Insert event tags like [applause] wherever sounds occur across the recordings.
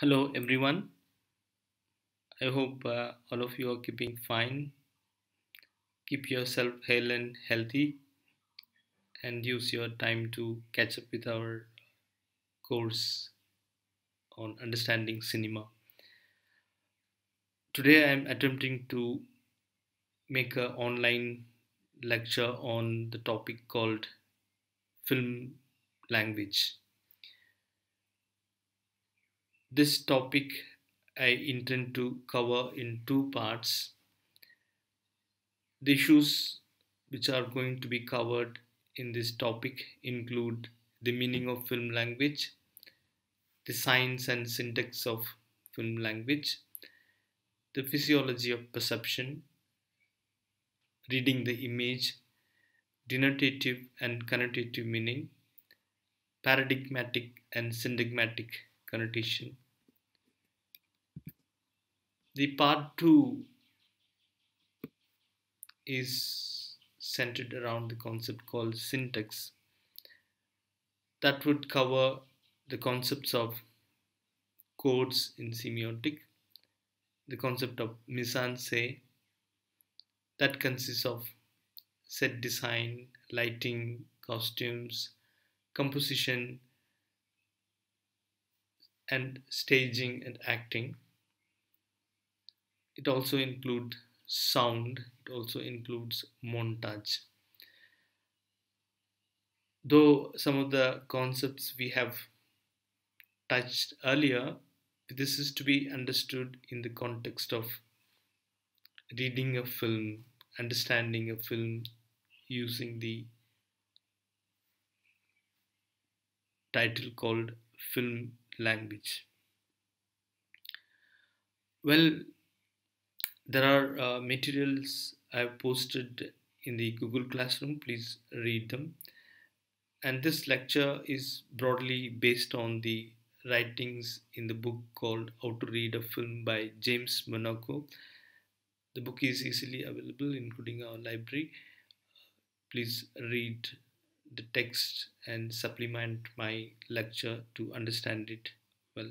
Hello everyone. I hope uh, all of you are keeping fine. Keep yourself hale and healthy and use your time to catch up with our course on understanding cinema. Today I am attempting to make an online lecture on the topic called film language. This topic I intend to cover in two parts. The issues which are going to be covered in this topic include the meaning of film language, the signs and syntax of film language, the physiology of perception, reading the image, denotative and connotative meaning, paradigmatic and syntagmatic connotation. The part 2 is centered around the concept called syntax that would cover the concepts of codes in semiotic, the concept of mise-en-scène that consists of set design, lighting, costumes, composition, and staging and acting. It also includes sound, it also includes montage. Though some of the concepts we have touched earlier, this is to be understood in the context of reading a film, understanding a film using the title called film language. Well, there are uh, materials I've posted in the Google Classroom. Please read them. And this lecture is broadly based on the writings in the book called How to Read a Film by James Monaco. The book is easily available, including our library. Please read the text and supplement my lecture to understand it well.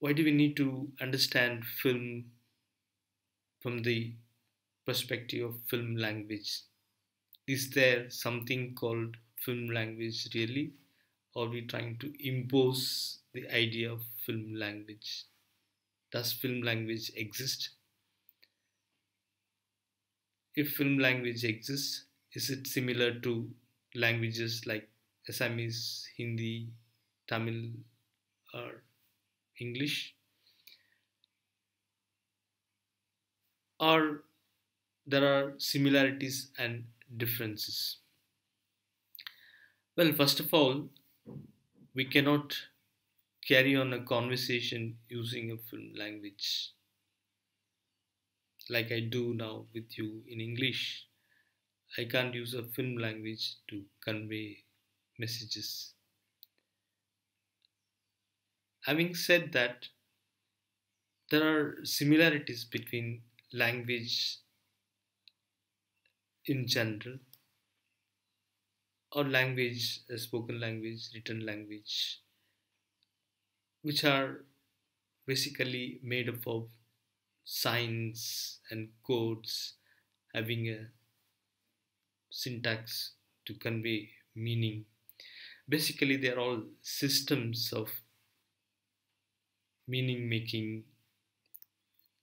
Why do we need to understand film from the perspective of film language? Is there something called film language really? Or are we trying to impose the idea of film language? Does film language exist? If film language exists, is it similar to languages like Assamese, Hindi, Tamil, or English? Or there are similarities and differences? Well, first of all, we cannot carry on a conversation using a film language like I do now with you in English. I can't use a film language to convey messages. Having said that, there are similarities between language in general or language, spoken language, written language, which are basically made up of signs and codes having a syntax to convey meaning. Basically, they are all systems of meaning making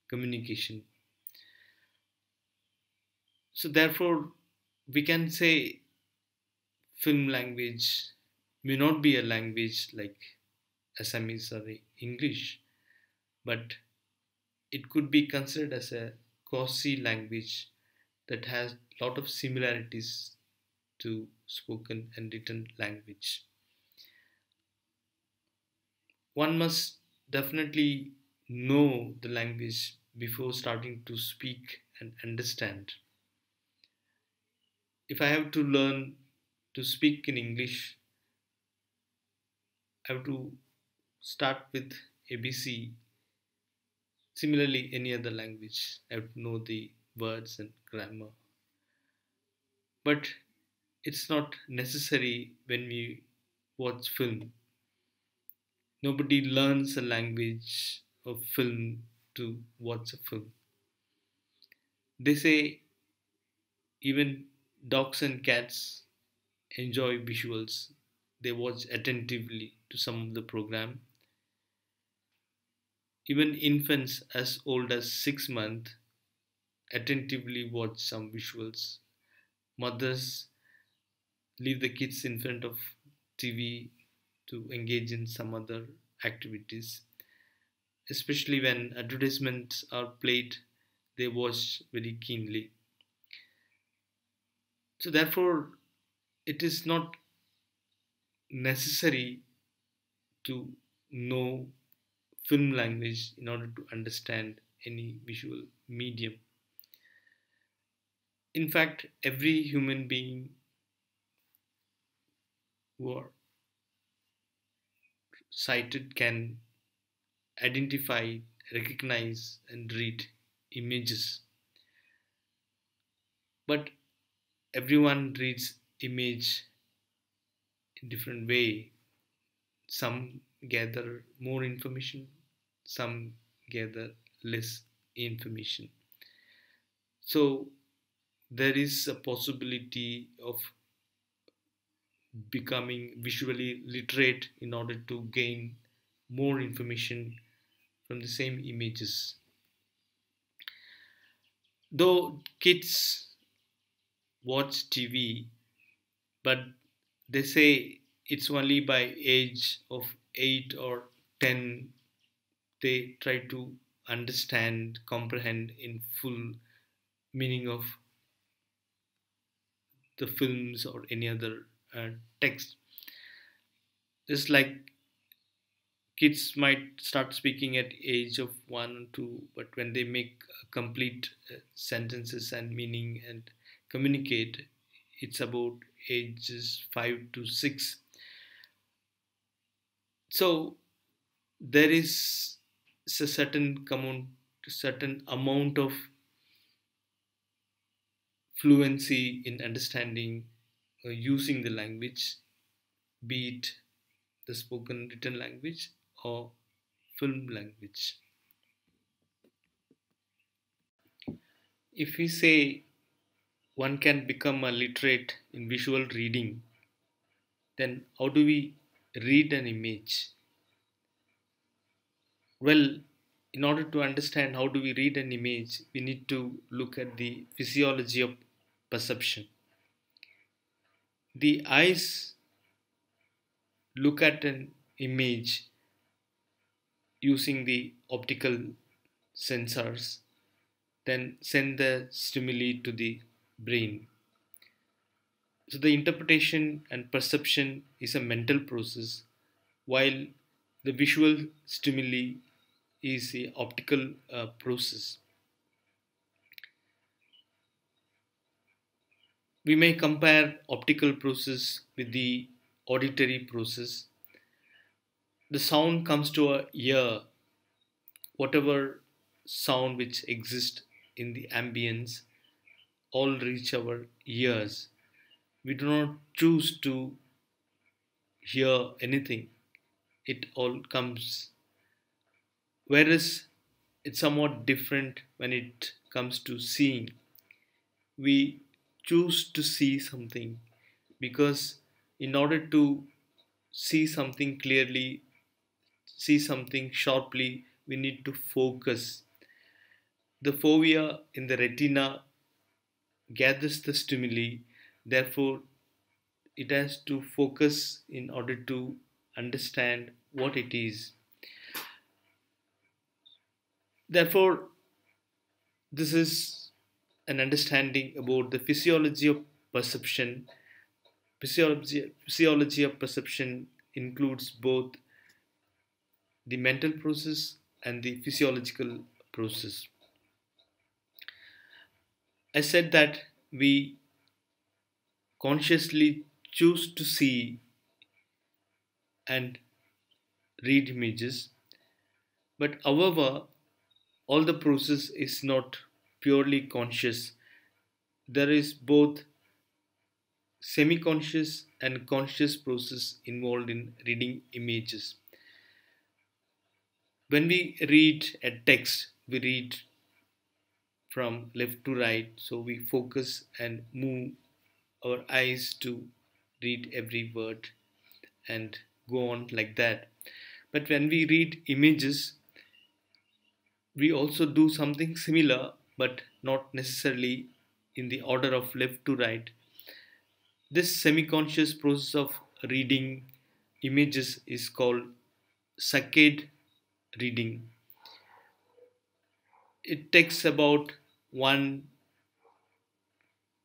communication. So, therefore, we can say film language may not be a language like Assamese or English, but it could be considered as a quasi language that has lot of similarities to spoken and written language. One must definitely know the language before starting to speak and understand. If I have to learn to speak in English, I have to start with ABC. Similarly, any other language, I have to know the words and grammar. But it's not necessary when we watch film. Nobody learns a language of film to watch a film. They say even dogs and cats enjoy visuals. They watch attentively to some of the program. Even infants as old as six months attentively watch some visuals. Mothers leave the kids in front of TV to engage in some other activities. Especially when advertisements are played, they watch very keenly. So, therefore, it is not necessary to know film language in order to understand any visual medium. In fact, every human being who are sighted can identify, recognize, and read images. But everyone reads image in different way. Some gather more information, some gather less information. So there is a possibility of becoming visually literate in order to gain more information from the same images. Though kids watch TV, but they say it's only by age of 8 or 10 they try to understand, comprehend in full meaning of the films or any other uh, text. Just like kids might start speaking at age of one or two, but when they make complete uh, sentences and meaning and communicate, it's about ages five to six. So there is a certain amount, certain amount of fluency in understanding uh, using the language, be it the spoken written language or film language. If we say one can become a literate in visual reading, then how do we read an image? Well, in order to understand how do we read an image, we need to look at the physiology of perception. The eyes look at an image using the optical sensors, then send the stimuli to the brain. So the interpretation and perception is a mental process, while the visual stimuli is a optical uh, process. We may compare optical process with the auditory process. The sound comes to our ear, whatever sound which exists in the ambience all reach our ears. We do not choose to hear anything, it all comes. Whereas it's somewhat different when it comes to seeing. We choose to see something because in order to see something clearly, see something sharply, we need to focus. The fovea in the retina gathers the stimuli, therefore, it has to focus in order to understand what it is. Therefore, this is an understanding about the physiology of perception. Physiology, physiology of perception includes both the mental process and the physiological process. I said that we consciously choose to see and read images, but however, all the process is not purely conscious. There is both semi conscious and conscious process involved in reading images. when we read a text, we read from left to right, so we focus and move our eyes to read every word and go on like that. But when we read images, we also do something similar, but not necessarily in the order of left to right. This semi conscious process of reading images is called saccade reading. It takes about one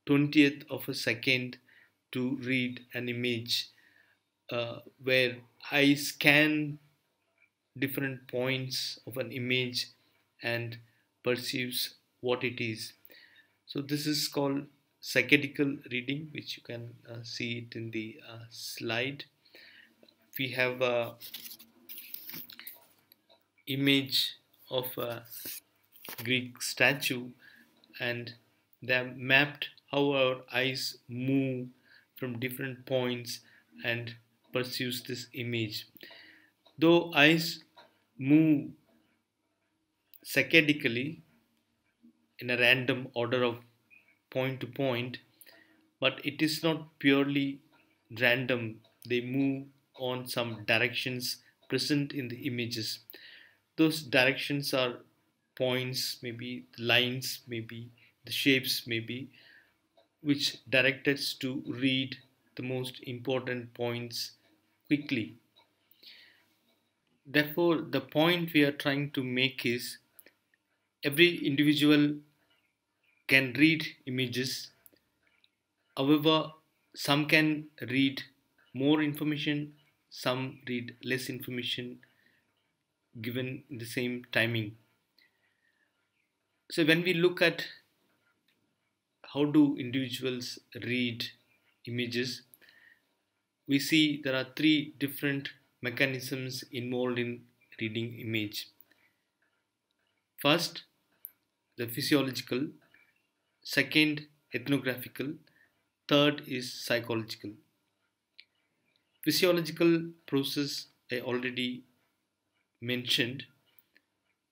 twentieth of a second to read an image uh, where I scan different points of an image and perceives what it is. So this is called saccadical reading, which you can uh, see it in the uh, slide. We have a image of a Greek statue and they have mapped how our eyes move from different points and pursues this image. Though eyes move saccadically in a random order of point to point, but it is not purely random. They move on some directions present in the images. Those directions are points, maybe lines, maybe the shapes, maybe, which direct us to read the most important points quickly. Therefore, the point we are trying to make is every individual can read images. However, some can read more information, some read less information given the same timing. So when we look at how do individuals read images, we see there are three different mechanisms involved in reading image. First, the physiological, second, ethnographical, third is psychological. Physiological process I already mentioned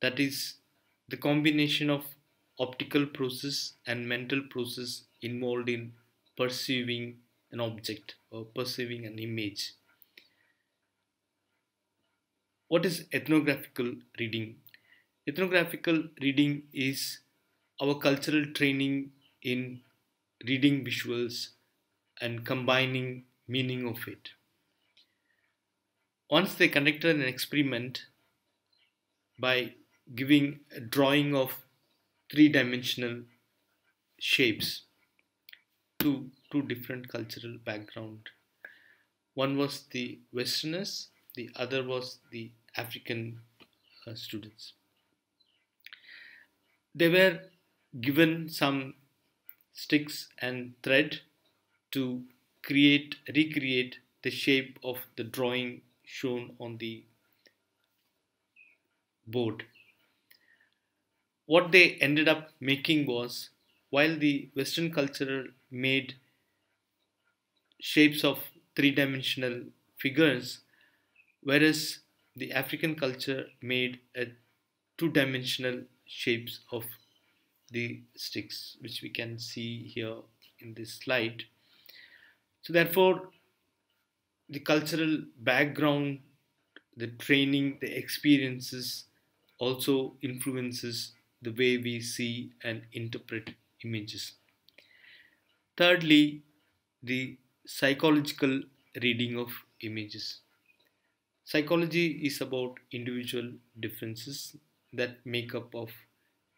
that is the combination of optical process and mental process involved in perceiving an object or perceiving an image. What is ethnographical reading? Ethnographical reading is our cultural training in reading visuals and combining meaning of it. Once they conducted an experiment by giving a drawing of three-dimensional shapes to two different cultural background. One was the Westerners, the other was the African uh, students. They were given some sticks and thread to create, recreate the shape of the drawing shown on the board. What they ended up making was while the Western culture made shapes of three dimensional figures, whereas the African culture made a two dimensional shapes of the sticks, which we can see here in this slide. So, therefore, the cultural background, the training, the experiences also influences the way we see and interpret images. Thirdly, the psychological reading of images. Psychology is about individual differences that make up of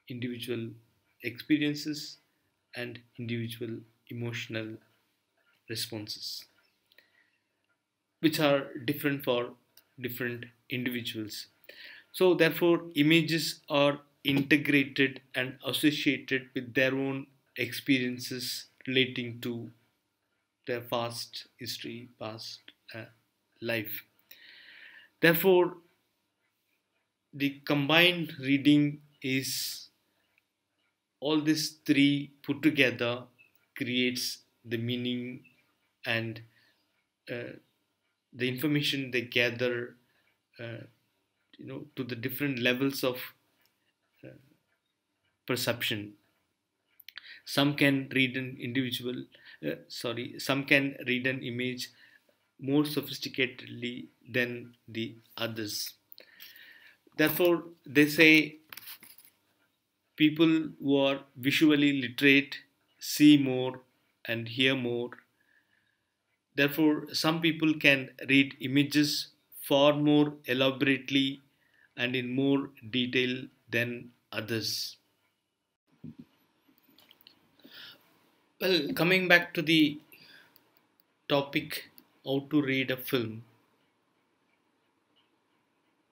individual experiences and individual emotional responses which are different for different individuals so therefore images are integrated and associated with their own experiences relating to their past history, past uh, life. Therefore, the combined reading is all these three put together creates the meaning and uh, the information they gather uh, you know to the different levels of uh, perception. Some can read an individual uh, sorry some can read an image more sophisticatedly than the others. Therefore they say people who are visually literate see more and hear more. Therefore some people can read images far more elaborately and in more detail than others. Well, coming back to the topic how to read a film,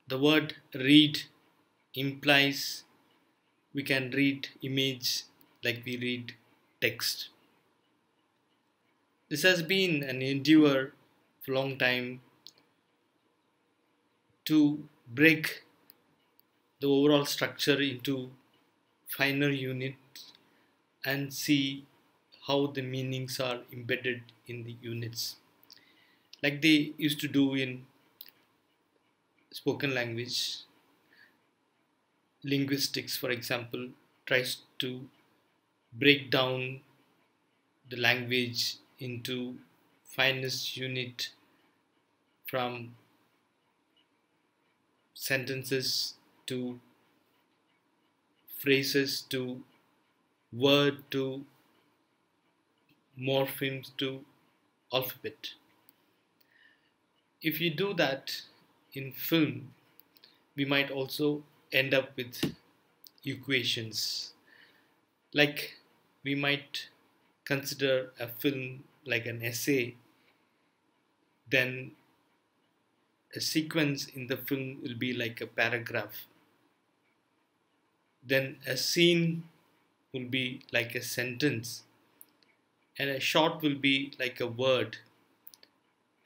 the word read implies we can read image like we read text. This has been an endeavor for a long time to break the overall structure into finer units and see how the meanings are embedded in the units like they used to do in spoken language linguistics for example tries to break down the language into finest unit from sentences to phrases to word to morphemes to alphabet. If you do that in film, we might also end up with equations. Like we might consider a film like an essay, then a sequence in the film will be like a paragraph. Then a scene will be like a sentence and a shot will be like a word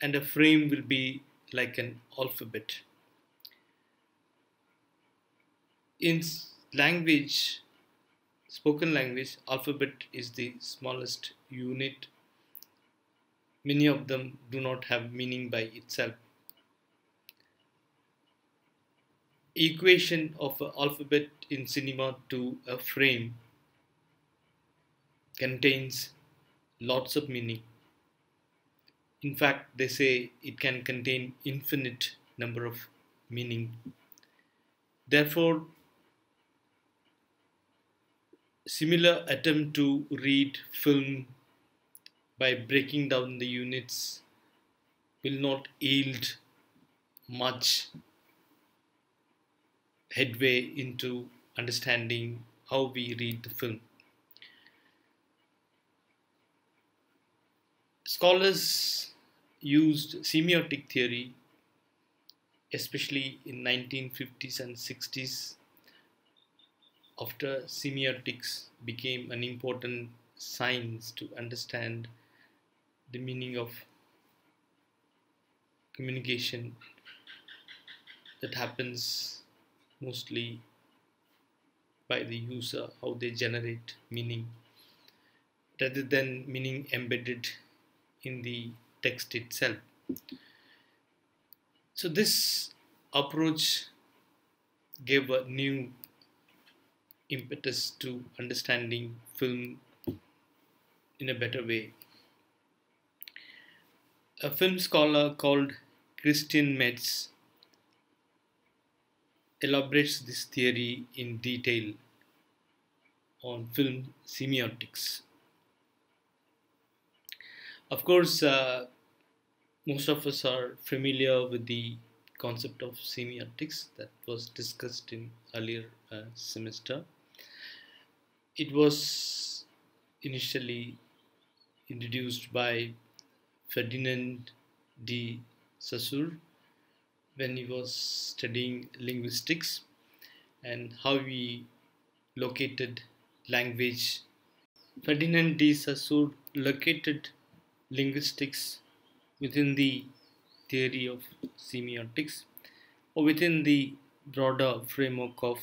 and a frame will be like an alphabet. In language, spoken language, alphabet is the smallest unit. Many of them do not have meaning by itself. Equation of alphabet in cinema to a frame contains lots of meaning. In fact, they say it can contain infinite number of meaning. Therefore, similar attempt to read film by breaking down the units will not yield much headway into understanding how we read the film. Scholars used semiotic theory, especially in 1950s and 60s, after semiotics became an important science to understand the meaning of communication that happens mostly by the user, how they generate meaning rather than meaning embedded in the text itself. So this approach gave a new impetus to understanding film in a better way. A film scholar called Christian Metz elaborates this theory in detail on film semiotics. Of course, uh, most of us are familiar with the concept of semiotics that was discussed in earlier uh, semester. It was initially introduced by Ferdinand de Saussure when he was studying linguistics and how he located language. Ferdinand de Saussure located linguistics within the theory of semiotics or within the broader framework of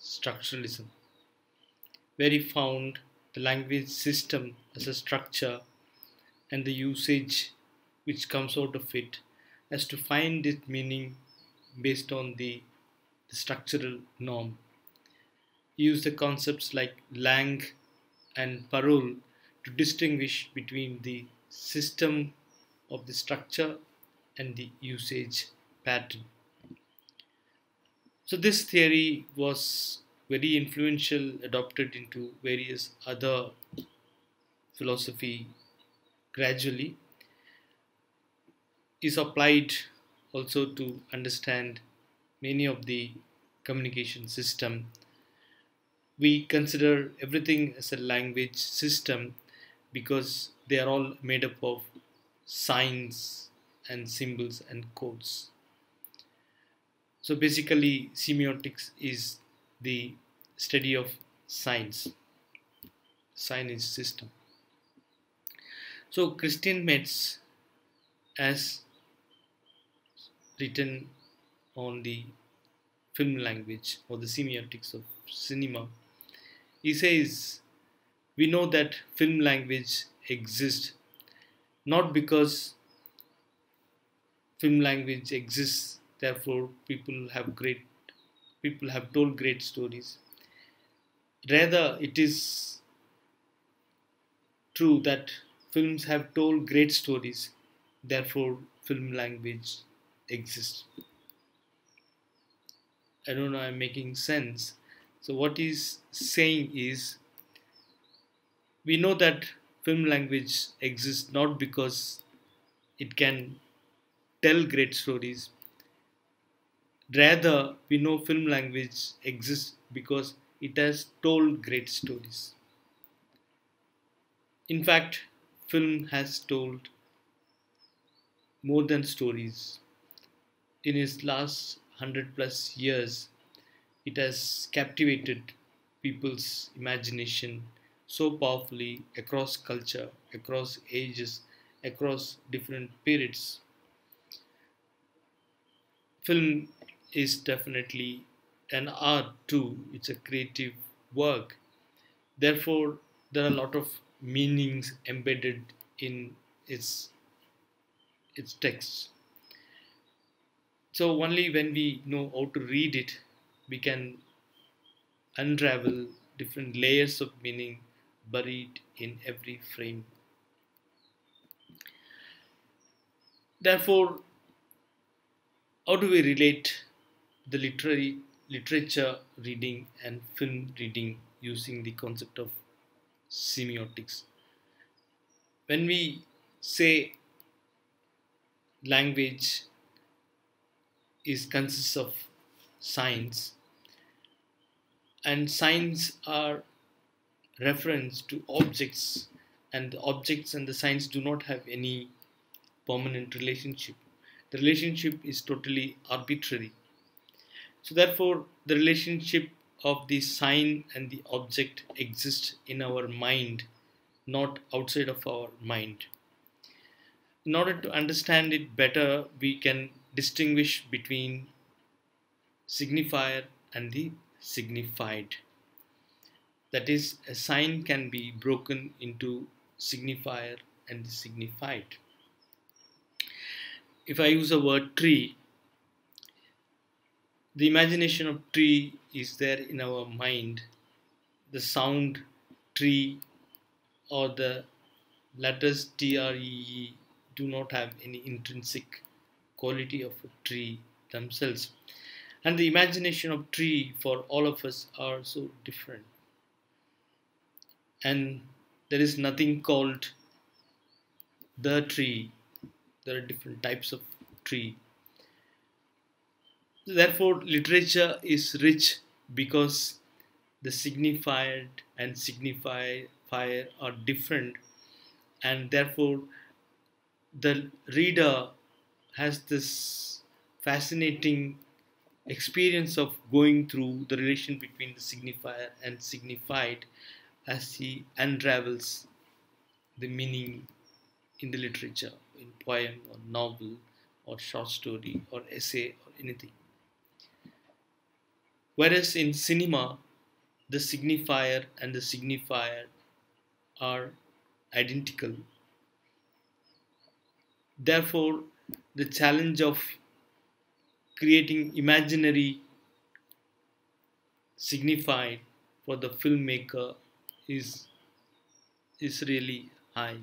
structuralism, where he found the language system as a structure and the usage which comes out of it as to find its meaning based on the the structural norm. He used the concepts like Langue and Parole to distinguish between the system of the structure and the usage pattern. So this theory was very influential, adopted into various other philosophy gradually, is applied also to understand many of the communication system. We consider everything as a language system because they are all made up of signs and symbols and codes. So basically semiotics is the study of signs, signage system. So Christian Metz has written on the film language or the semiotics of cinema. He says, we know that film language exists not because film language exists, therefore people have great people have told great stories. Rather, it is true that films have told great stories, therefore film language exists. I don't know I'm making sense. So what he's saying is we know that film language exists not because it can tell great stories. Rather, we know film language exists because it has told great stories. In fact, film has told more than stories. In its last 100 plus years, it has captivated people's imagination so powerfully across culture, across ages, across different periods. Film is definitely an art too, it's a creative work. Therefore, there are a lot of meanings embedded in its its texts. So only when we know how to read it, we can unravel different layers of meaning buried in every frame. Therefore, how do we relate the literary literature reading and film reading using the concept of semiotics? When we say language is consists of signs and signs are reference to objects and the objects and the signs do not have any permanent relationship the relationship is totally arbitrary so therefore the relationship of the sign and the object exists in our mind not outside of our mind in order to understand it better we can distinguish between signifier and the signified. That is, a sign can be broken into signifier and the signified. If I use a word tree, the imagination of tree is there in our mind. The sound tree or the letters T R E E do not have any intrinsic quality of a tree themselves. And the imagination of tree for all of us are so different. And there is nothing called the tree. There are different types of tree therefore literature is rich because the signified and signifier are different and therefore the reader has this fascinating experience of going through the relation between the signifier and signified as he unravels the meaning in the literature, in poem or novel or short story or essay or anything. Whereas in cinema, the signifier and the signifier are identical. Therefore, the challenge of creating imaginary signified for the filmmaker is is really high.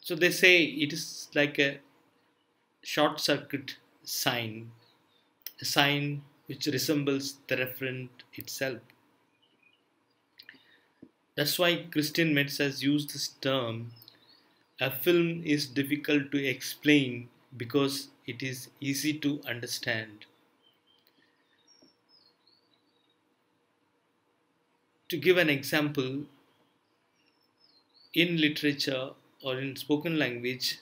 So they say it is like a short circuit sign, a sign which resembles the referent itself. That's why Christian Metz has used this term. A film is difficult to explain because it is easy to understand. To give an example, in literature or in spoken language,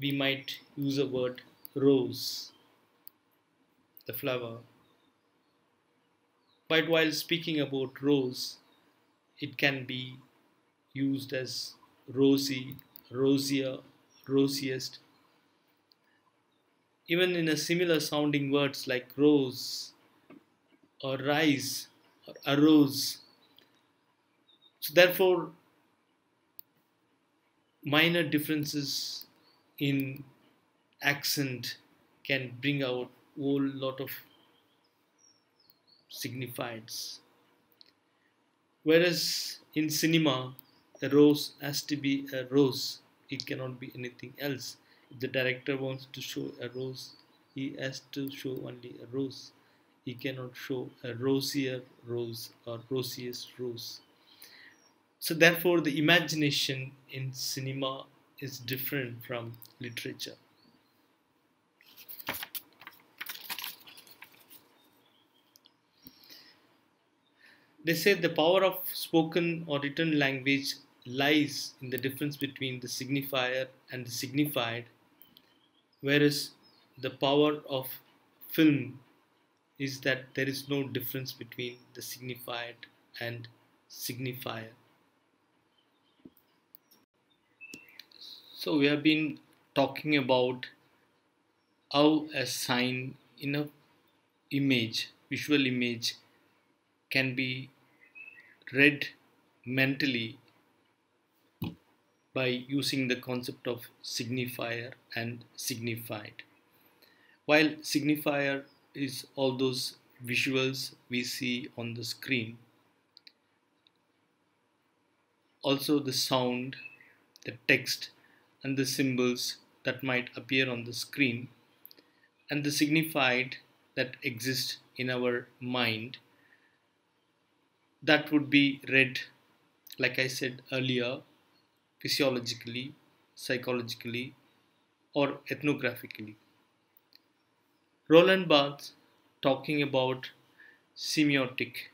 we might use a word rose, the flower. But while speaking about rose, it can be used as rosy, rosier, rosiest. Even in a similar sounding words like rose or rise or arose. So therefore, minor differences in accent can bring out whole lot of signifieds. Whereas in cinema, a rose has to be a rose, it cannot be anything else. If the director wants to show a rose, he has to show only a rose. He cannot show a rosier rose or rosiest rose. So, therefore, the imagination in cinema is different from literature. They say the power of spoken or written language lies in the difference between the signifier and the signified, whereas the power of film is that there is no difference between the signified and signifier. So, we have been talking about how a sign in a image, visual image, can be read mentally by using the concept of signifier and signified. While signifier is all those visuals we see on the screen, also the sound, the text, and the symbols that might appear on the screen, and the signified that exist in our mind that would be read, like I said earlier, physiologically, psychologically, or ethnographically. Roland Barthes, talking about semiotic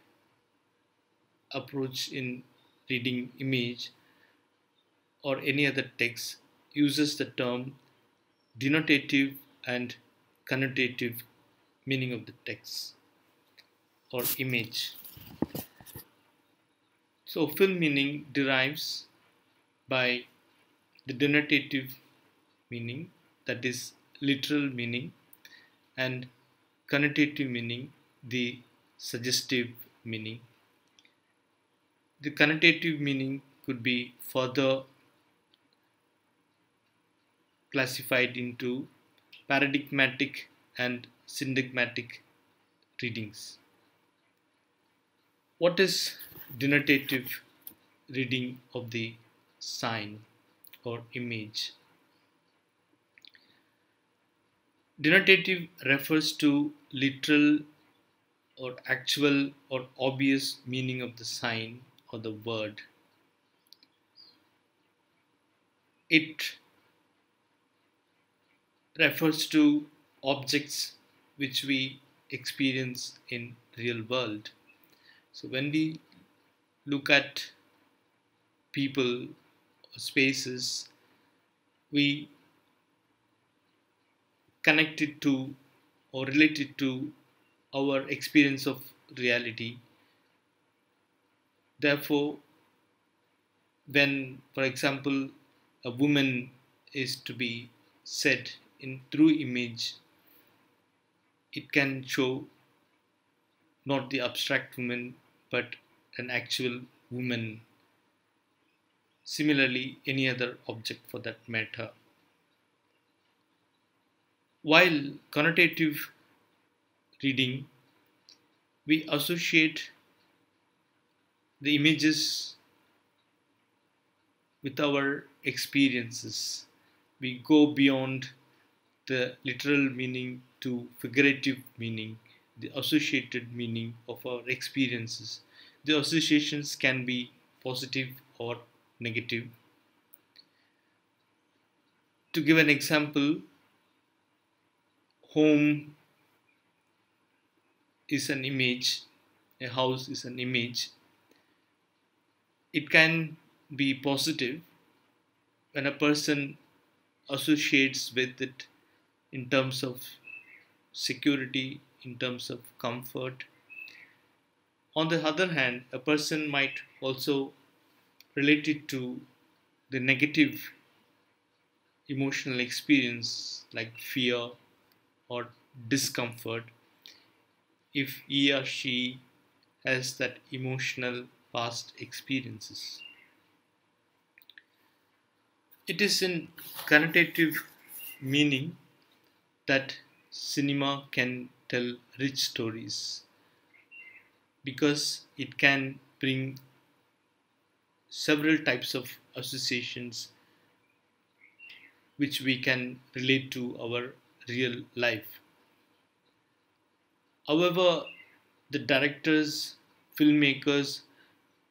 approach in reading image or any other text, uses the term denotative and connotative meaning of the text or image. So film meaning derives by the denotative meaning that is literal meaning and connotative meaning the suggestive meaning. The connotative meaning could be further classified into paradigmatic and syntagmatic readings. What is denotative reading of the sign or image. Denotative refers to literal or actual or obvious meaning of the sign or the word. It refers to objects which we experience in real world. So when we look at people, spaces, we connect it to or relate it to our experience of reality. Therefore, when, for example, a woman is to be said in through image, it can show not the abstract woman but an actual woman. Similarly, any other object for that matter. While connotative reading, we associate the images with our experiences. We go beyond the literal meaning to figurative meaning, the associated meaning of our experiences. The associations can be positive or negative. To give an example, home is an image, a house is an image. It can be positive when a person associates with it in terms of security, in terms of comfort. On the other hand, a person might also relate it to the negative emotional experience like fear or discomfort if he or she has that emotional past experiences. It is in connotative meaning that cinema can tell rich stories because it can bring several types of associations which we can relate to our real life. However, the directors, filmmakers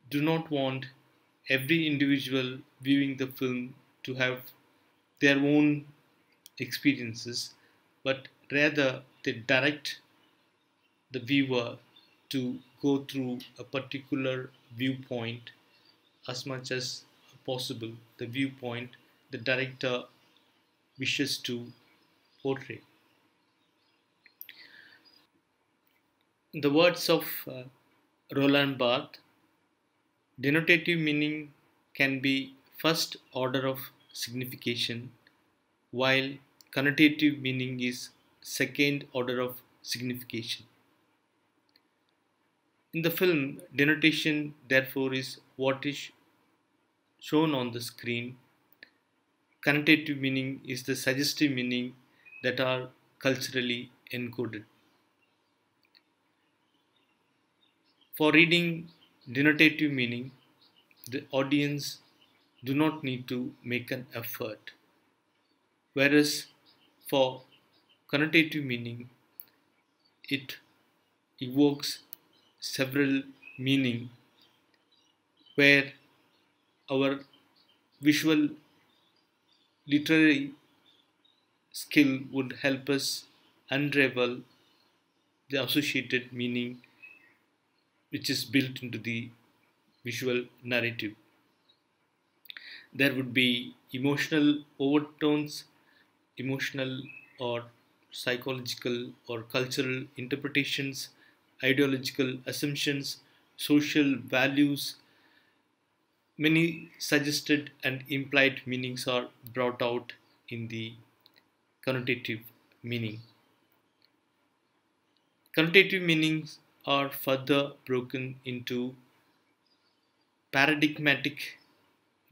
do not want every individual viewing the film to have their own experiences, but rather they direct the viewer to go through a particular viewpoint as much as possible, the viewpoint the director wishes to portray. The words of uh, Roland Barthes denotative meaning can be first order of signification, while connotative meaning is second order of signification. In the film, denotation therefore is what is shown on the screen. Connotative meaning is the suggestive meaning that are culturally encoded. For reading denotative meaning, the audience do not need to make an effort. Whereas for connotative meaning, it evokes several meaning where our visual literary skill would help us unravel the associated meaning which is built into the visual narrative. There would be emotional overtones, emotional or psychological or cultural interpretations, ideological assumptions, social values. Many suggested and implied meanings are brought out in the connotative meaning. Connotative meanings are further broken into paradigmatic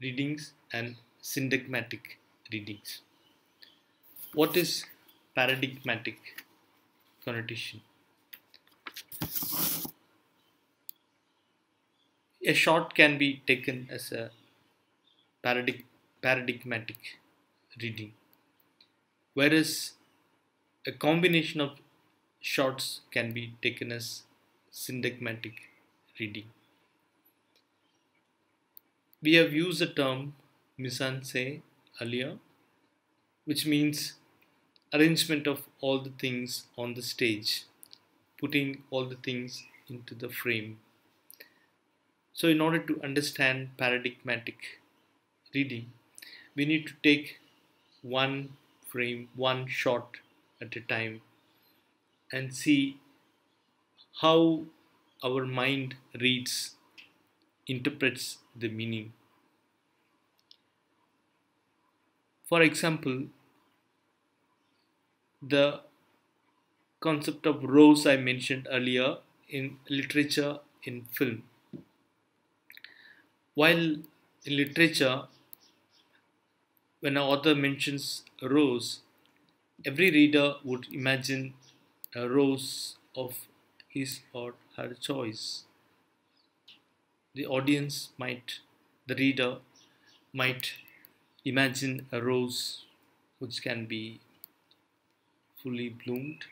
readings and syntagmatic readings. What is paradigmatic connotation? A shot can be taken as a paradig- paradigmatic reading, whereas a combination of shots can be taken as syntagmatic reading. We have used the term mise en scène earlier, which means arrangement of all the things on the stage, putting all the things into the frame. So, in order to understand paradigmatic reading, we need to take one frame, one shot at a time, and see how our mind reads, interprets the meaning. For example, the concept of rose I mentioned earlier in literature in film. While in literature, when an author mentions a rose, every reader would imagine a rose of his or her choice. The audience might, the reader might imagine a rose which can be fully bloomed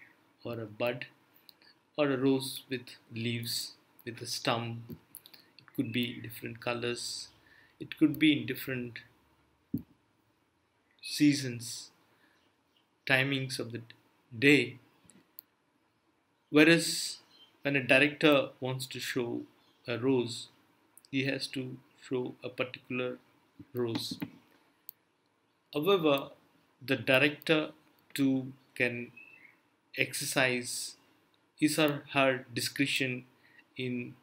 or a bud or a rose with leaves with a stem it could be different colors. It could be in different seasons timings of the day. Whereas when a director wants to show a rose he has to show a particular rose. However the director too can exercise his or her discretion in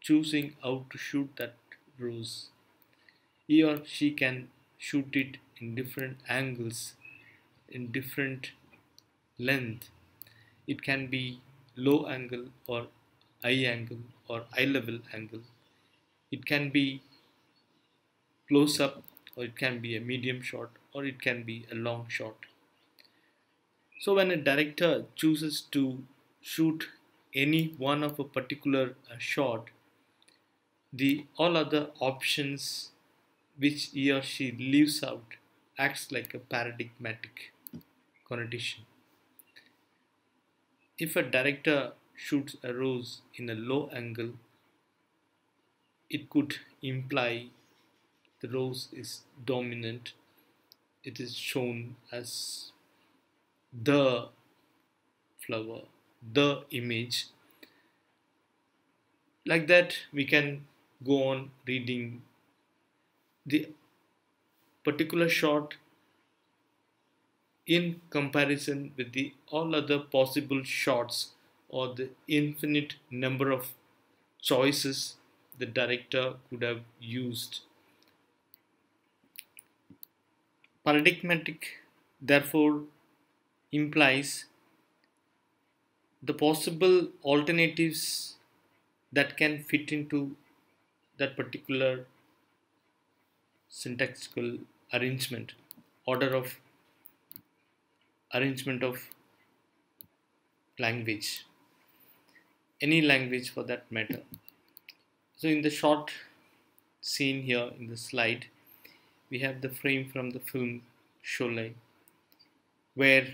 choosing how to shoot that rose. He or she can shoot it in different angles, in different length. It can be low angle or high angle or eye level angle. It can be close up or it can be a medium shot or it can be a long shot. So when a director chooses to shoot any one of a particular uh, shot, the all other options which he or she leaves out acts like a paradigmatic connotation. If a director shoots a rose in a low angle, it could imply the rose is dominant. It is shown as the flower, the image. Like that, we can go on reading the particular shot in comparison with the all other possible shots or the infinite number of choices the director could have used. Paradigmatic, therefore, implies the possible alternatives that can fit into that particular syntactical arrangement order of arrangement of language any language for that matter. So in the short scene here in the slide we have the frame from the film Sholay where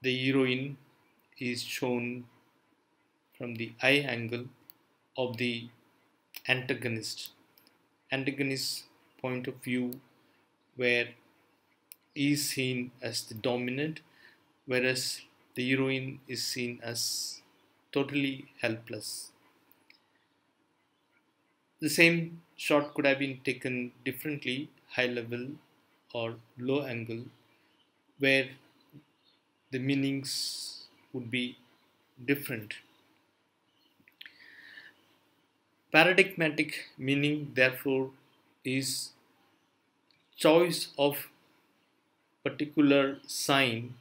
the heroine is shown from the eye angle of the antagonist antagonist point of view where he is seen as the dominant whereas the heroine is seen as totally helpless the same shot could have been taken differently high level or low angle where the meanings would be different. Paradigmatic meaning, therefore, is choice of particular sign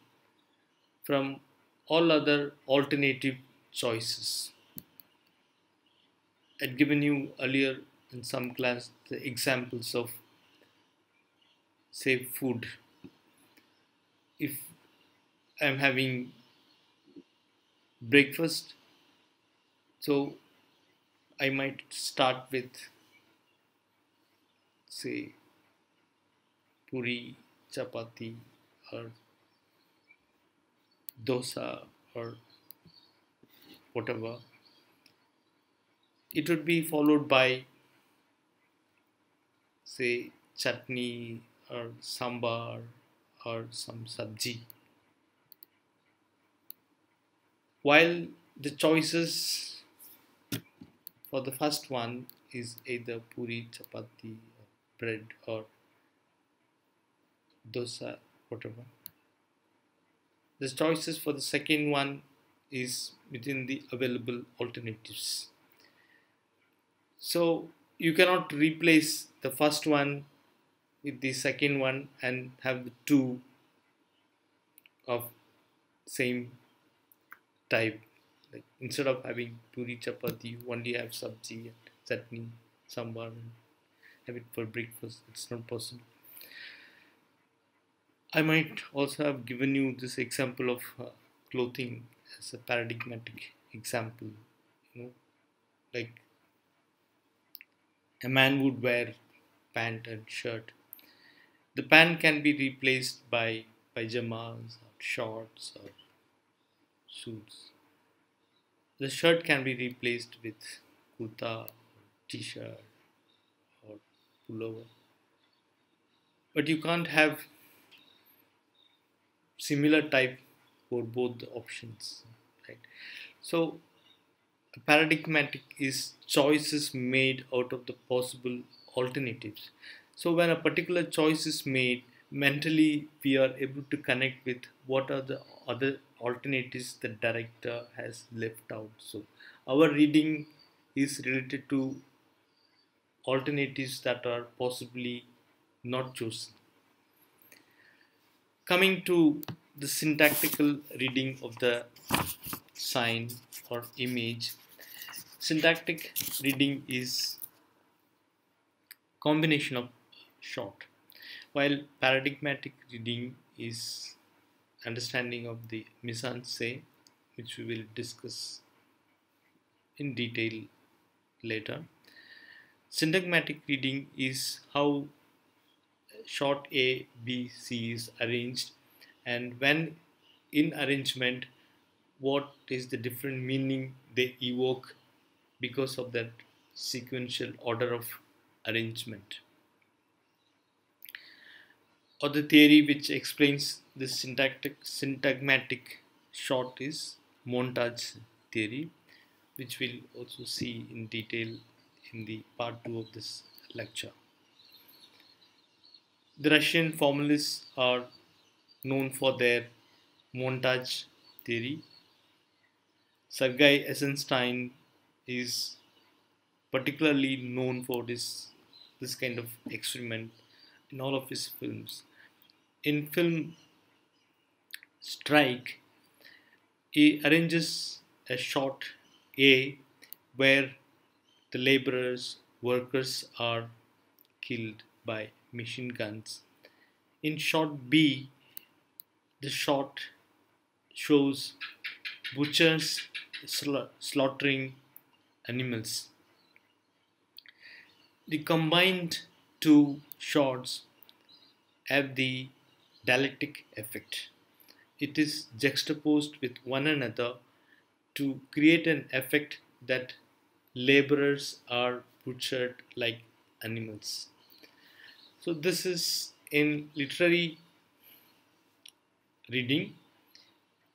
from all other alternative choices. I'd given you earlier in some class the examples of say food. If I'm having breakfast so I might start with say puri chapati or dosa or whatever. It would be followed by say chutney or sambar or some sabji. While the choices for the first one is either puri, chapati, bread or dosa, whatever. The choices for the second one is within the available alternatives. So you cannot replace the first one with the second one and have the two of same type like instead of having puri chapati you only have sabji and chutney sambar and have it for breakfast it's not possible I might also have given you this example of uh, clothing as a paradigmatic example. You know, like a man would wear pant and shirt. The pant can be replaced by pajamas or shorts or suits. The shirt can be replaced with kurta, t-shirt or pullover. But you can't have similar type for both the options, right? So paradigmatic is choices made out of the possible alternatives. So when a particular choice is made, mentally we are able to connect with what are the other alternatives the director has left out. So our reading is related to alternatives that are possibly not chosen. Coming to the syntactical reading of the sign or image syntactic reading is combination of short while paradigmatic reading is understanding of the mise-en-scène which we will discuss in detail later syntagmatic reading is how short a b c is arranged and when in arrangement what is the different meaning they evoke because of that sequential order of arrangement. Or the theory which explains this syntactic, syntagmatic short is montage theory, which we'll also see in detail in the part 2 of this lecture. The Russian formalists are known for their montage theory. Sergei Eisenstein is particularly known for this this kind of experiment in all of his films. In film Strike, he arranges a shot A where the laborers, workers are killed by machine guns. In shot B, the shot shows butchers slaughtering animals. The combined two shots have the dialectic effect. It is juxtaposed with one another to create an effect that laborers are butchered like animals. So, this is in literary reading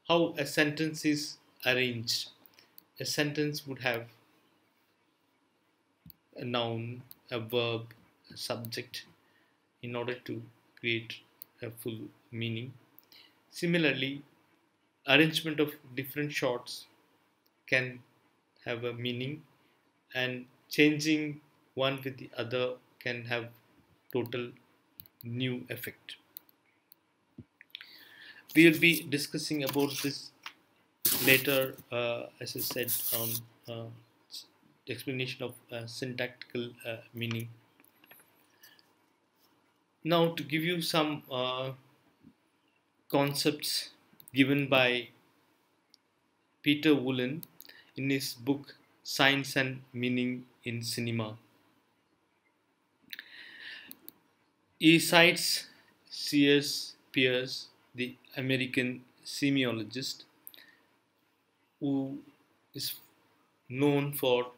how a sentence is arranged. A sentence would have a noun, a verb, a subject in order to create a full meaning. Similarly, arrangement of different shots can have a meaning and changing one with the other can have total new effect. We will be discussing about this later, uh, as I said, on uh, explanation of uh, syntactical uh, meaning. Now to give you some uh, concepts given by Peter Wollen in his book Signs and Meaning in Cinema. He cites C.S. Peirce, the American semiologist, who is known for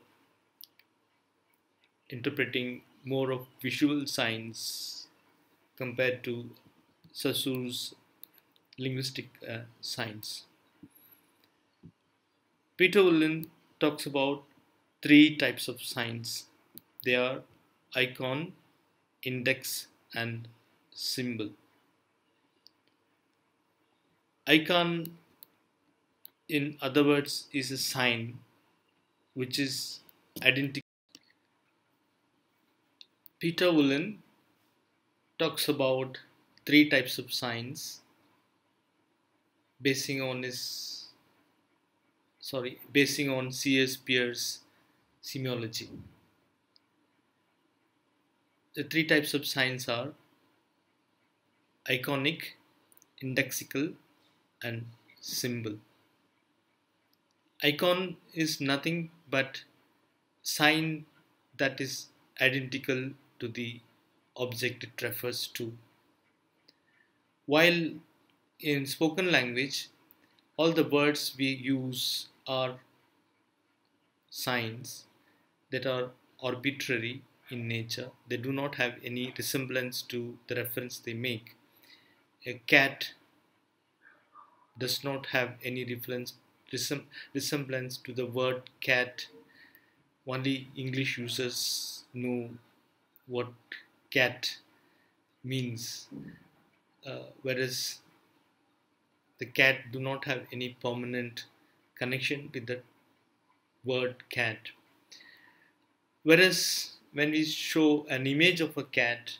interpreting more of visual signs compared to Saussure's linguistic uh, signs. Peter Wollen talks about three types of signs. They are icon, index, and symbol. Icon, in other words, is a sign which is identical Peter Wollen talks about three types of signs basing on his sorry basing on C.S. Peirce semiology. The three types of signs are iconic, indexical, and symbol. icon is nothing but sign that is identical to the object it refers to. While in spoken language, all the words we use are signs that are arbitrary in nature. They do not have any resemblance to the reference they make. A cat does not have any resemblance to the word cat. Only English users know what cat means, uh, whereas the cat do not have any permanent connection with the word cat. Whereas when we show an image of a cat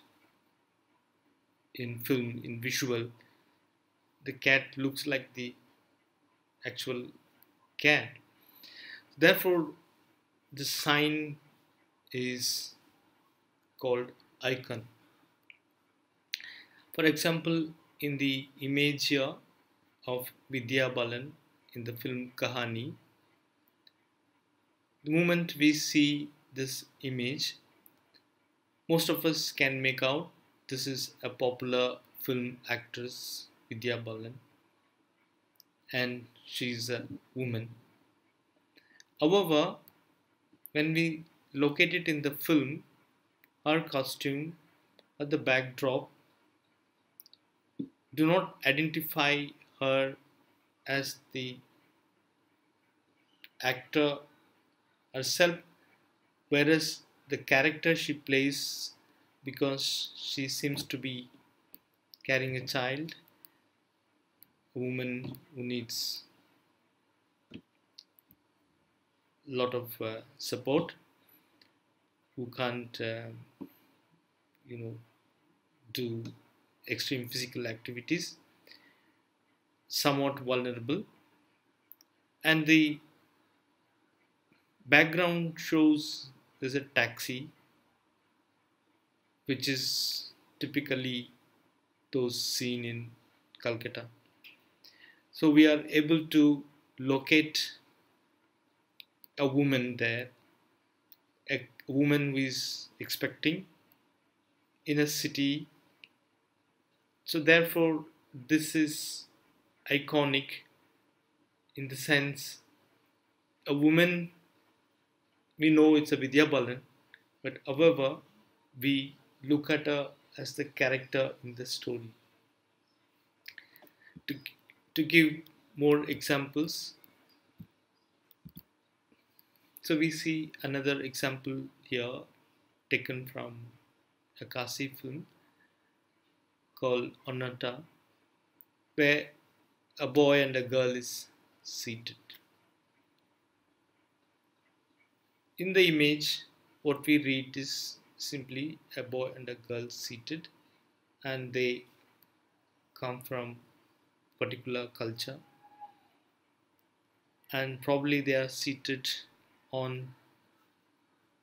in film, in visual, the cat looks like the actual cat. Therefore, the sign is called icon. For example, in the image here of Vidya Balan in the film Kahani, the moment we see this image, most of us can make out this is a popular film actress Vidya Balan and she's a woman. However, when we locate it in the film, her costume or the backdrop do not identify her as the actor herself, whereas the character she plays because she seems to be carrying a child a woman who needs a lot of uh, support who can't uh, you know do extreme physical activities somewhat vulnerable. And the background shows there's a taxi which is typically those seen in Calcutta. So we are able to locate a woman there, woman who is expecting in a city. So therefore, this is iconic in the sense a woman we know it's a Vidya Balan, but however, we look at her as the character in the story. To to give more examples so we see another example here taken from a Khasi film called Onaatah where a boy and a girl is seated. In the image what we read is simply a boy and a girl seated and they come from particular culture and probably they are seated on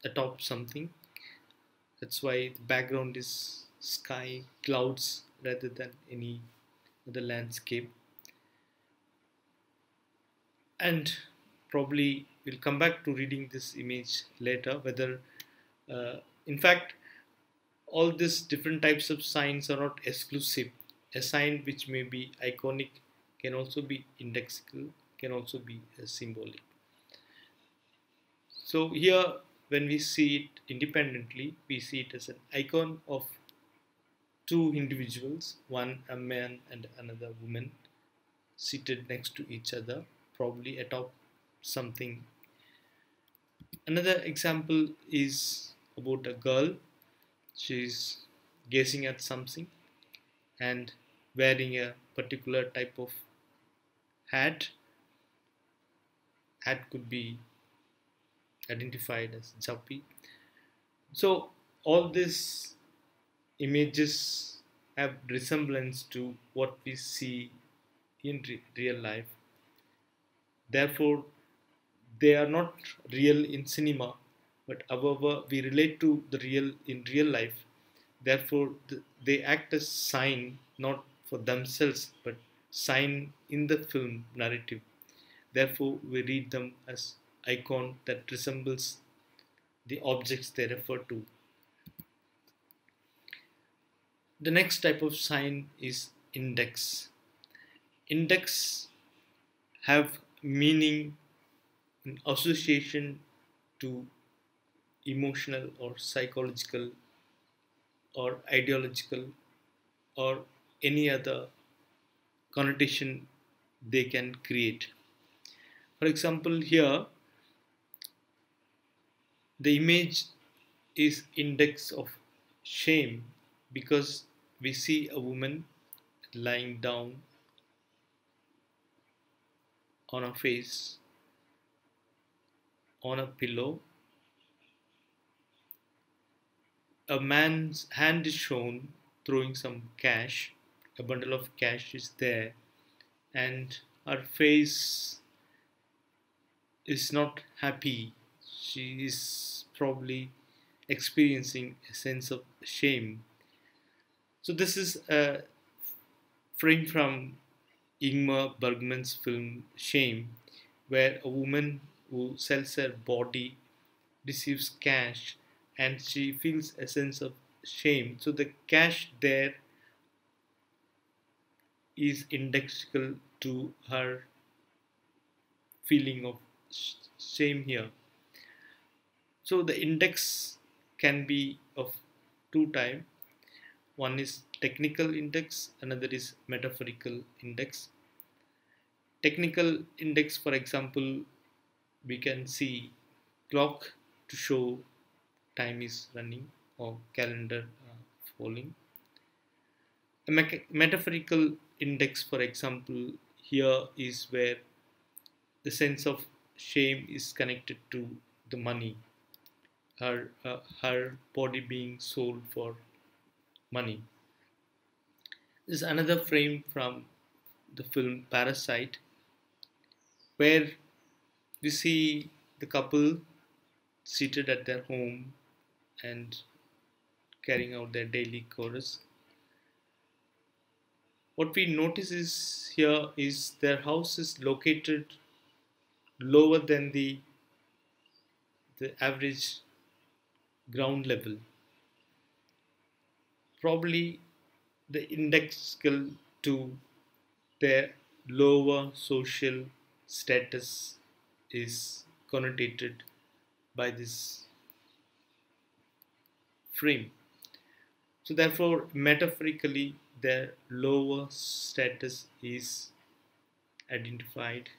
atop something. That's why the background is sky clouds rather than any other landscape. And probably we'll come back to reading this image later whether uh, in fact all these different types of signs are not exclusive. A sign which may be iconic can also be indexical can also be symbolic. So here when we see it independently we see it as an icon of two individuals one a man and another woman seated next to each other probably atop something. Another example is about a girl. She's gazing at something and wearing a particular type of hat. Hat could be identified as japi so all these images have resemblance to what we see in re real life. Therefore they are not real in cinema but however we relate to the real in real life. Therefore, they act as sign not for themselves but sign in the film narrative. Therefore, we read them as icon that resembles the objects they refer to. The next type of sign is index. Index have meaning in association to emotional or psychological or ideological or any other connotation they can create. For example, here the image is index of shame because we see a woman lying down on her face on a pillow. A man's hand is shown throwing some cash. A bundle of cash is there, and her face is not happy. She is probably experiencing a sense of shame. So, this is uh, a frame from Ingmar Bergman's film Shame, where a woman who sells her body receives cash and she feels a sense of shame. So, the cash there is indexical to her feeling of shame here. So, the index can be of two type. One is technical index another is metaphorical index. Technical index for example we can see clock to show time is running or calendar uh, falling. A me metaphorical index for example here is where the sense of shame is connected to the money her uh, her body being sold for money this is another frame from the film parasite where we see the couple seated at their home and carrying out their daily chores. What we notice is here is their house is located lower than the the average ground level. Probably the index to their lower social status is connotated by this frame. So therefore metaphorically their lower status is identified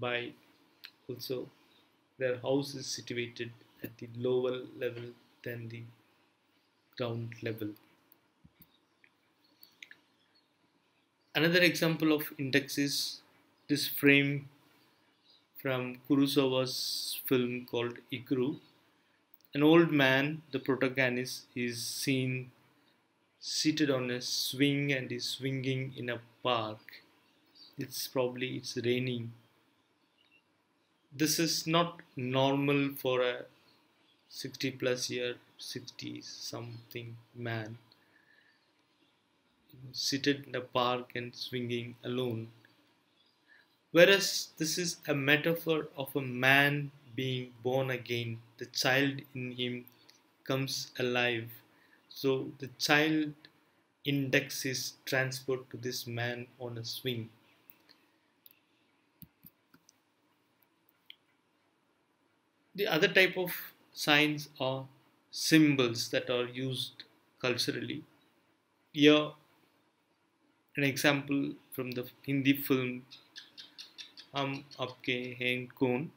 by also their house is situated at the lower level than the ground level. Another example of index is this frame from Kurosawa's film called Ikiru. An old man, the protagonist, is seen seated on a swing and is swinging in a park. It's probably it's raining. This is not normal for a 60 plus year, 60 something man seated in a park and swinging alone. Whereas this is a metaphor of a man being born again, the child in him comes alive. So the child index is transferred to this man on a swing. The other type of signs or symbols that are used culturally. Here, an example from the Hindi film Hum Aapke Hain Koun.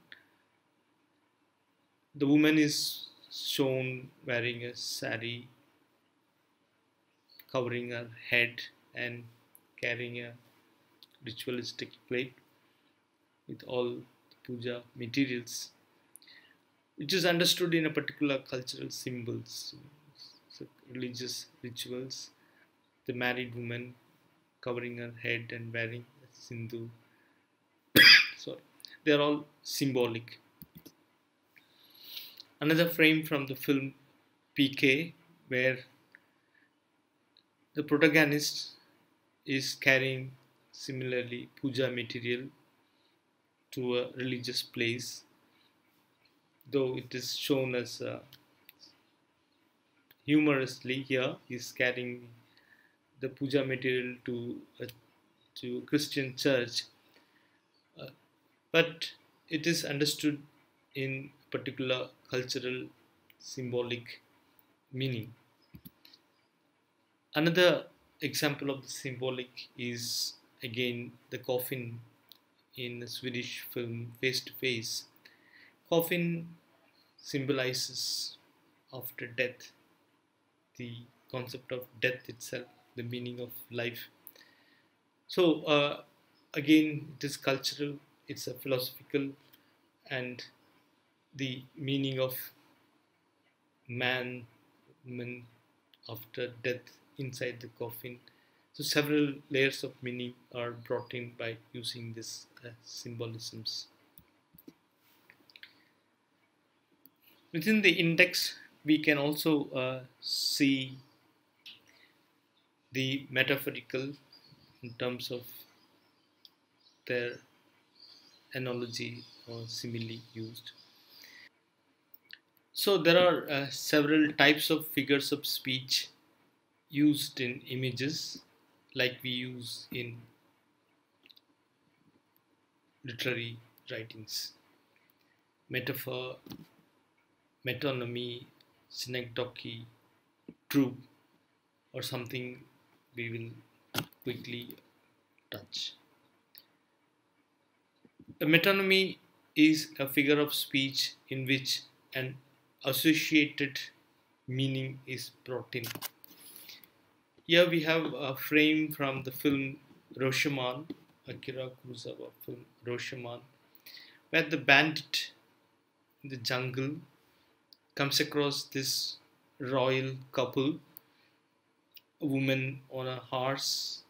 The woman is shown wearing a sari covering her head and carrying a ritualistic plate with all puja materials which is understood in a particular cultural symbols so religious rituals the married woman covering her head and wearing a sindhu. [coughs] Sorry they are all symbolic. Another frame from the film pk where the protagonist is carrying similarly puja material to a religious place, though it is shown as uh, humorously here. He's carrying the puja material to a, to Christian church, uh, but it is understood in particular cultural symbolic meaning. Another example of the symbolic is again the coffin in the Swedish film Face to Face. Coffin symbolizes after death the concept of death itself, the meaning of life. So uh, again, it is cultural, it's a philosophical, and the meaning of man, woman after death inside the coffin. So several layers of meaning are brought in by using this uh, symbolisms. Within the index, we can also uh, see the metaphorical in terms of their analogy or simile used. So there are uh, several types of figures of speech used in images like we use in literary writings. Metaphor, metonymy, synecdoche, trope or something we will quickly touch. A metonymy is a figure of speech in which an associated meaning is brought in. Here we have a frame from the film Rashomon, Akira Kurosawa film Rashomon, where the bandit in the jungle comes across this royal couple, a woman on a horse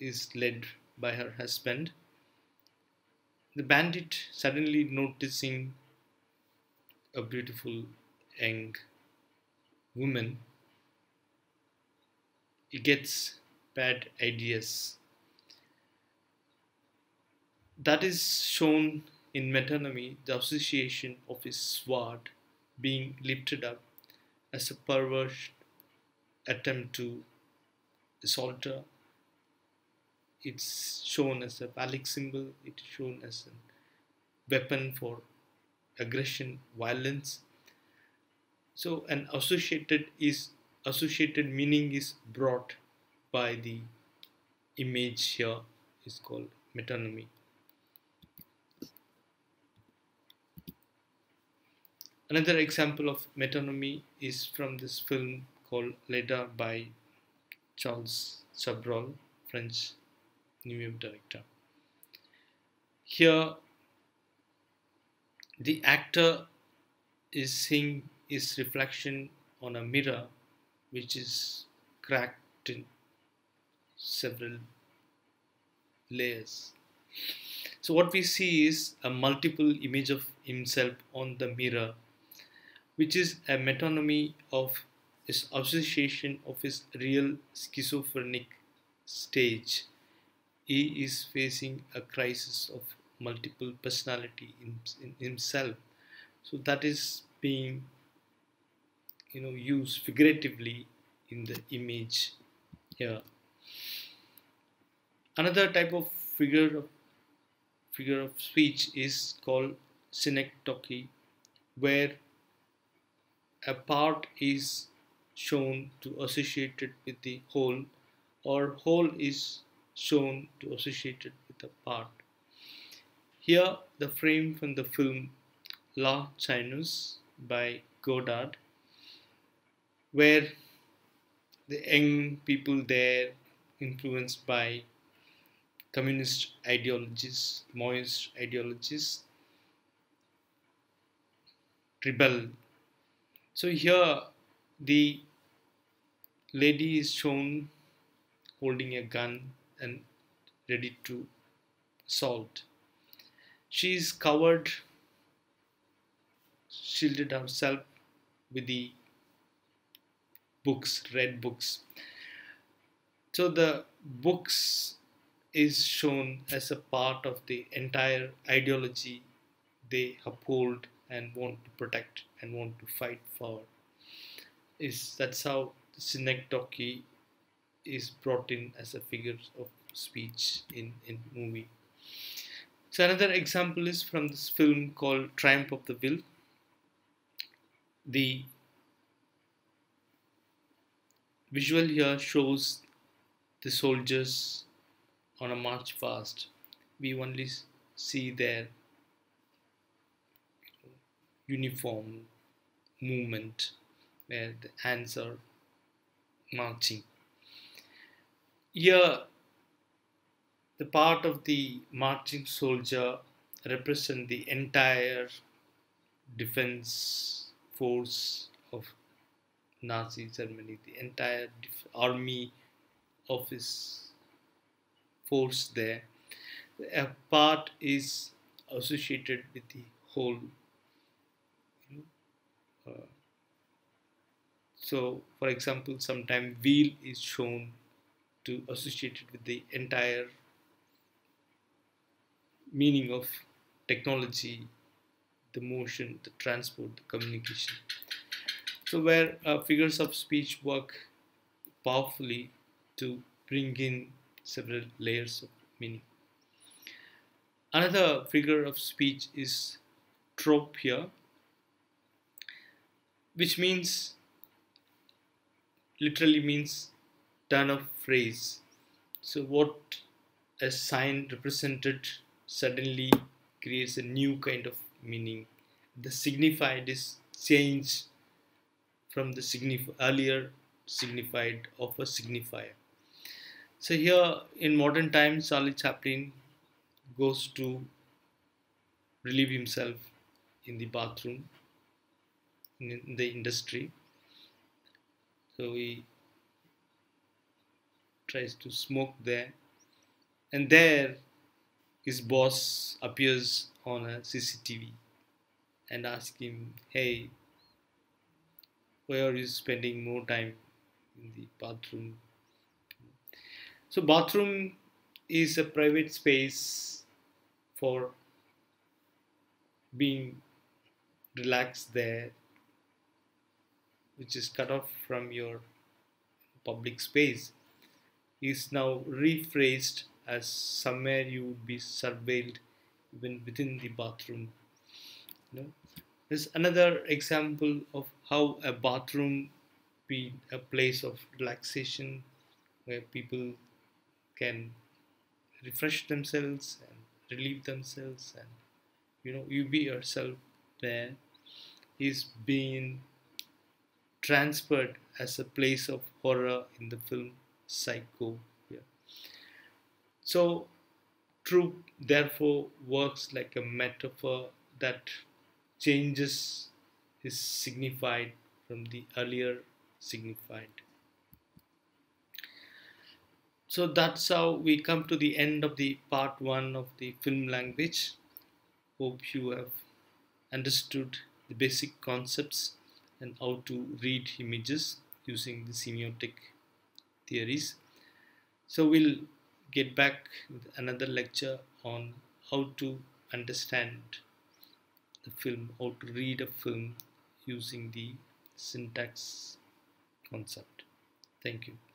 is led by her husband. The bandit suddenly noticing a beautiful young woman he gets bad ideas. That is shown in metonymy, the association of his sword being lifted up as a perverse attempt to assault. It's shown as a phallic symbol, it's shown as a weapon for aggression, violence. So, an associated is associated meaning is brought by the image here is called metonymy. Another example of metonymy is from this film called Leda by Charles Chabrol, French New Wave director. Here, the actor is seeing his reflection on a mirror which is cracked in several layers. So what we see is a multiple image of himself on the mirror, which is a metonymy of his association of his real schizophrenic stage. He is facing a crisis of multiple personality in, in himself. So that is being you know used figuratively in the image here another type of figure of figure of speech is called synecdoche where a part is shown to associated with the whole or whole is shown to associated with a part here the frame from the film La Chinoise by Godard where the young people there influenced by communist ideologies, Maoist ideologies, rebel. So here the lady is shown holding a gun and ready to assault. She is covered, shielded herself with the books, red books. So the books is shown as a part of the entire ideology they uphold and want to protect and want to fight for. Is that's how synecdoche is brought in as a figure of speech in in movie. So another example is from this film called Triumph of the Will. The visual here shows the soldiers on a march fast. We only see their uniform movement where the hands are marching. Here, the part of the marching soldier represent the entire defense force of Nazi Germany, the entire army of his force there. A part is associated with the whole. Uh, so, for example, sometime wheel is shown to associate it with the entire meaning of technology, the motion, the transport, the communication. So where uh, figures of speech work powerfully to bring in several layers of meaning. Another figure of speech is trope here, which means literally means turn of phrase. So what a sign represented suddenly creates a new kind of meaning. The signified is changed from the signif- earlier signified of a signifier. So here in modern times, Charlie Chaplin goes to relieve himself in the bathroom in the industry. So he tries to smoke there, and there his boss appears on a CCTV and asks him, "Hey, where are you spending more time in the bathroom? So bathroom is a private space for being relaxed there which is cut off from your public space is now rephrased as somewhere you would be surveilled even within the bathroom. You know? There's another example of how a bathroom be a place of relaxation where people can refresh themselves and relieve themselves and you know you be yourself there is being transferred as a place of horror in the film Psycho. Yeah. So, trope therefore works like a metaphor that changes is signified from the earlier signified. So that's how we come to the end of the part one of the film language. Hope you have understood the basic concepts and how to read images using the semiotic theories. So we'll get back with another lecture on how to understand the film, how to read a film using the syntax concept. Thank you.